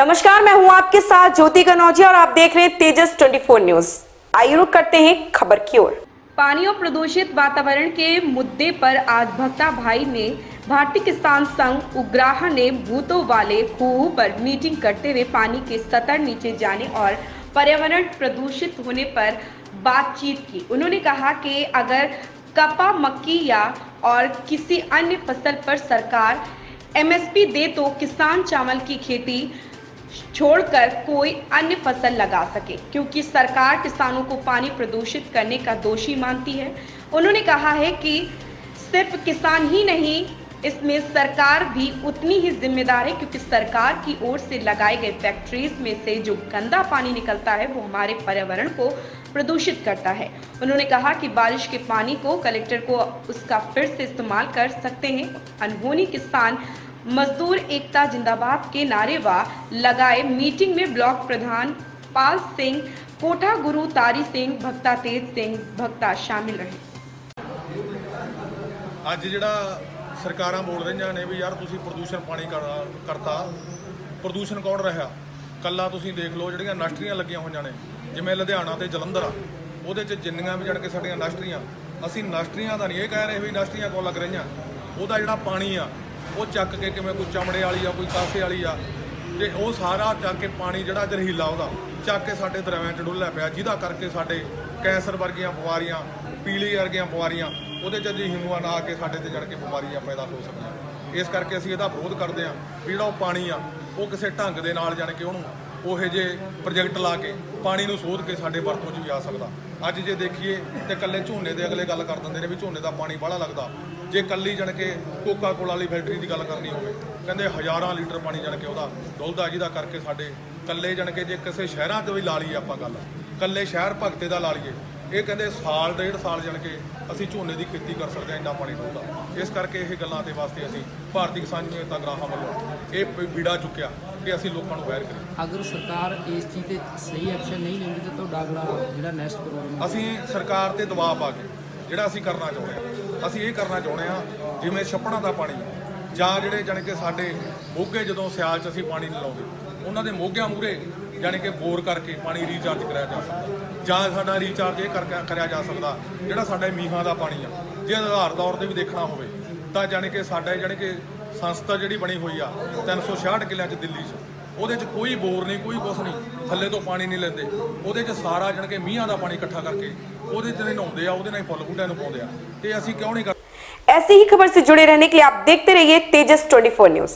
नमस्कार, मैं हूँ आपके साथ ज्योति कनौजिया और आप देख रहे हैं तेजस 24 न्यूज़। आइए रुक करते हैं खबर की ओर। पानी और प्रदूषित वातावरण के मुद्दे पर आज भक्ता भाई ने भारतीय किसान संघ उग्राह ने भूतों वाले खूह पर मीटिंग करते हुए पानी के स्तर नीचे जाने और पर्यावरण प्रदूषित होने पर बातचीत की। उन्होंने कहा कि अगर कपा, मक्की या और किसी अन्य फ़सल पर सरकार एमएसपी दे तो किसान चावल की खेती छोड़कर कोई अन्य फ़सल लगा सके, क्योंकि सरकार किसानों को पानी प्रदूषित करने का दोषी मानती है। उन्होंने कहा है कि सिर्फ़ किसान ही नहीं, इसमें सरकार भी उतनी ही जिम्मेदार है, क्योंकि सरकार की ओर से लगाए गए फैक्ट्रीज में से जो गंदा पानी निकलता है, वो हमारे पर्यावरण को प्रदूषित करता है। उन्होंने कहा कि बारिश के पानी को कलेक्टर को उसका फिर से इस्तेमाल कर सकते हैं। अनहोनी किसान मजदूर एकता जिंदाबाद के नारे व लगाए मीटिंग में ब्लॉक प्रधान पाल सिंह कोठा गुरु तारी सिंह भक्ता तेज सिंह भक्ता शामिल रहे ਅੱਜ ਜਿਹੜਾ ਸਰਕਾਰਾਂ ਬੋਲ ਰਹੀਆਂ ਨੇ ਵੀ ਯਾਰ ਤੁਸੀਂ ਪ੍ਰਦੂਸ਼ਣ ਪਾਣੀ ਕਰ- ਕਰਤਾ ਪ੍ਰਦੂਸ਼ਣ ਕੌਣ ਰਿਹਾ ਕੱਲਾ ਤੁਸੀਂ ਦੇਖ ਲਓ ਜਿਹੜੀਆਂ ਇੰਡਸਟਰੀਆਂ ਲੱਗੀਆਂ ਹੋਈਆਂ ਨੇ ਜਿਵੇਂ ਲੁਧਿਆਣਾ ਤੇ ਜਲੰਧਰ ਆ ਉਹਦੇ 'ਚ ਜਿੰਨੀਆਂ ਵੀ ਜਾਣ ਕੇ ਸਾਡੀਆਂ ਇੰਡਸਟਰੀਆਂ ਅਸੀਂ ਇੰਡਸਟਰੀਆਂ ਦਾ ਨਹੀਂ ਇਹ ਕਹਿ ਰਹੇ ਵੀ ਇੰਡਸਟਰੀਆਂ ਕੋਲ ਲੱਗ ਰਹੀਆਂ ਉਹਦਾ ਜਿਹੜਾ ਪਾਣੀ ਆ ਉਹ ਚੱਕ ਕੇ ਕਿਵੇਂ ਕੋਈ ਚਮੜੇ ਵਾਲੀ ਆ, ਕੋਈ ਕਾਸੇ ਵਾਲੀ ਆ, ਤੇ ਉਹ ਸਾਰਾ ਚੱਕ ਕੇ ਪਾਣੀ ਜਿਹੜਾ ਜ਼ਹਿਰੀਲਾ ਉਹਦਾ, ਚੱਕ ਕੇ ਸਾਡੇ ਦਰਿਆਵਾਂ 'ਚ ਡੁੱਲਿਆ ਪਿਆ, ਜਿਹਦਾ ਕਰਕੇ ਸਾਡੇ ਕੈਂਸਰ ਵਰਗੀਆਂ ਬਿਮਾਰੀਆਂ, ਪੀਲੀ ਵਰਗੀਆਂ ਬਿਮਾਰੀਆਂ, ਉਹਦੇ 'ਚ ਜੇ ਹਿਮੂਆ ਨਾ ਆ ਕੇ ਸਾਡੇ ਤੇ ਜੜ ਕੇ ਬਿਮਾਰੀਆਂ ਪੈਦਾ ਹੋ ਸਕਦੀਆਂ। ਇਸ ਕਰਕੇ ਅਸੀਂ ਇਹਦਾ ਵਿਰੋਧ ਕਰਦੇ ਹਾਂ, ਵੀ ਜਿਹੜਾ ਉਹ ਪਾਣੀ ਆ, ਉਹ ਕਿਸੇ ਢੰਗ ਦੇ ਨਾਲ ਜਾਣ ਕੇ ਉਹਨੂੰ ਉਹੇ ਜੇ ਪ੍ਰੋਜੈਕਟ ਲਾ ਕੇ ਪਾਣੀ ਨੂੰ ਸੋਧ ਕੇ ਸਾਡੇ ਵਰਤੋਂ 'ਚ ਵੀ ਆ ਸਕਦਾ। ਅੱਜ ਜੇ ਦੇਖੀਏ ਤੇ ਕੱਲੇ ਝੋਨੇ ਦੇ ਅਗਲੇ ਗੱਲ ਕਰ ਦਿੰਦੇ ਨੇ ਵੀ ਝੋਨੇ ਦਾ ਪਾਣੀ ਬਾਹਲਾ ਲੱਗਦਾ। ਜੇ ਕੱਲੀ ਜਣ ਕੇ ਕੋਕਾ ਕੋਲਾ ਵਾਲੀ ਫੈਕਟਰੀ ਦੀ ਗੱਲ ਕਰਨੀ ਹੋਵੇ, ਕਹਿੰਦੇ ਹਜ਼ਾਰਾਂ ਲੀਟਰ ਪਾਣੀ ਜਣ ਕੇ ਉਹਦਾ ਡੁੱਲਦਾ ਜਿਹਦਾ ਕਰਕੇ ਸਾਡੇ ਕੱਲੇ ਜਣ ਕੇ ਜੇ ਕਿਸੇ ਸ਼ਹਿਰਾਂ 'ਚ ਵੀ ਲਾ ਲਈਏ ਆਪਾਂ ਗੱਲ ਕੱਲੇ ਸ਼ਹਿਰ ਭਗਤੇ ਦਾ ਲਾ ਲਈਏ ਇਹ ਕਹਿੰਦੇ ਸਾਲ ਡੇਢ ਸਾਲ ਜਣ ਕੇ ਅਸੀਂ ਝੋਨੇ ਦੀ ਖੇਤੀ ਕਰ ਸਕਦੇ ਹਾਂ ਇੰਨਾ ਪਾਣੀ ਡੁੱਲਦਾ ਇਸ ਕਰਕੇ ਇਹ ਗੱਲਾਂ ਦੇ ਵਾਸਤੇ ਅਸੀਂ ਭਾਰਤੀ ਕਿਸਾਨ ਯੂਨੀਅਨ ਗਰਾਹਾਂ ਵੱਲੋਂ ਇਹ ਬੀੜਾ ਚੁੱਕਿਆ ਕਿ ਅਸੀਂ ਲੋਕਾਂ ਨੂੰ ਅਵੇਅਰ ਕਰੀਏ। ਅਗਰ ਸਰਕਾਰ ਇਸ ਚੀਜ਼ ਤੇ ਸਹੀ ਐਕਸ਼ਨ ਨਹੀਂ ਲੈਂਦੀ ਤਾਂ ਤੁਹਾਡਾ ਅਗਲਾ ਜਿਹੜਾ ਨੈਕਸਟ ਪ੍ਰੋਗਰਾਮ ਅਸੀਂ ਸਰਕਾਰ ਤੇ ਦਬਾਅ ਪਾ ਕੇ ਜਿਹੜਾ ਅਸੀਂ ਕਰਨਾ ਚਾਹੁੰਦੇ ਹਾਂ ਅਸੀਂ ਇਹ ਕਰਨਾ ਚਾਹੁੰਦੇ ਹਾਂ ਜਿਵੇਂ ਛੱਪੜਾਂ ਦਾ ਪਾਣੀ ਜਾਂ ਜਿਹੜੇ ਜਾਣੀ ਕਿ ਸਾਡੇ ਮੋਗੇ ਜਦੋਂ ਸਿਆਲ 'ਚ ਅਸੀਂ ਪਾਣੀ ਨਹੀਂ ਲਾਉਂਦੇ ਉਹਨਾਂ ਦੇ ਮੋਗਿਆਂ ਮੂਰੇ ਜਾਣੀ ਕਿ ਬੋਰ ਕਰਕੇ ਪਾਣੀ ਰੀਚਾਰਜ ਕਰਿਆ ਜਾ ਸਕਦਾ ਜਾਂ ਸਾਡਾ ਰੀਚਾਰਜ ਇਹ ਕਰਕੇ ਕਰਿਆ ਜਾ ਸਕਦਾ ਜਿਹੜਾ ਸਾਡੇ ਮੀਂਹਾਂ ਦਾ ਪਾਣੀ ਆ ਜੇ ਆਧਾਰ ਤੌਰ ਤੇ ਵੀ ਦੇਖਣਾ ਹੋਵੇ ਤਾਂ ਜਾਣੀ ਕਿ ਸਾਡੇ ਜਾਣੀ ਕਿ ਸੰਸਥਾ ਜਿਹੜੀ ਬਣੀ ਹੋਈ ਆ 366 ਕਿੱਲਿਆਂ 'ਚ ਦਿੱਲੀ 'ਚ ਉਹਦੇ 'ਚ ਕੋਈ ਬੋਰ ਨਹੀਂ ਕੋਈ ਕੁਛ ਨਹੀਂ ਥੱਲੇ ਤੋਂ ਪਾਣੀ ਨਹੀਂ ਲੈਂਦੇ ਉਹਦੇ 'ਚ ਸਾਰਾ ਜਾਣੀ ਕਿ ਮੀਂਹਾਂ ਦਾ ਪਾਣੀ ਇਕੱਠਾ ਕਰਕੇ ਉਹਦੇ 'ਚ ਨਹਾਉਂਦੇ ਆ ਉਹਦੇ ਨਾਲ ਹੀ ਫੁੱਲ ਬੂਟਿਆਂ ਨੂੰ ਪਾਉਂਦੇ ਆ ਤੇ ਅਸੀਂ ਕਿਉਂ ਨਹੀਂ ਕਰ ऐसी ही खबर से जुड़े रहने के लिए आप देखते रहिए तेजस 24 न्यूज